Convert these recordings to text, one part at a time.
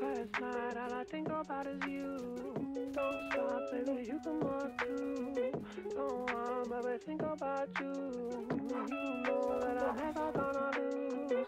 Last night, all I think about is you. Don't stop, baby, you can too. Don't want, baby, think about you. You know that I'm never gonna lose.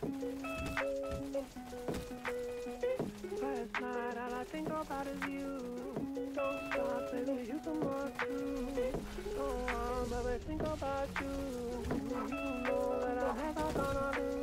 Last night, all I think about is you. Don't stop, baby, you too. Go on, baby, think about you. You know that I'm never gonna